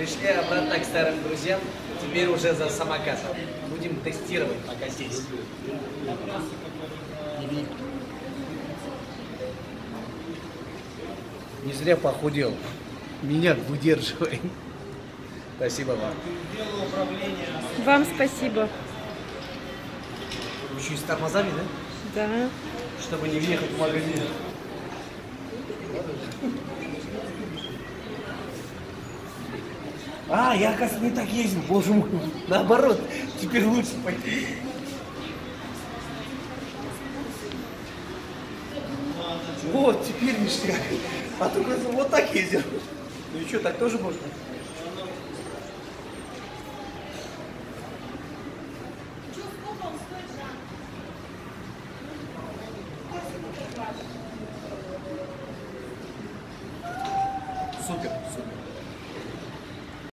Пришли обратно к старым друзьям, теперь уже за самокатом. Будем тестировать пока здесь. Не зря похудел. Меня выдерживай. Спасибо вам. Вам спасибо. Еще и с тормозами, да? Да. Чтобы не въехать в магазин. А, я, оказывается, не так ездил, боже мой. Наоборот, теперь лучше пойти. Вот, теперь ништяк. А то вот так ездил. Ну и что, так тоже можно? Супер, супер.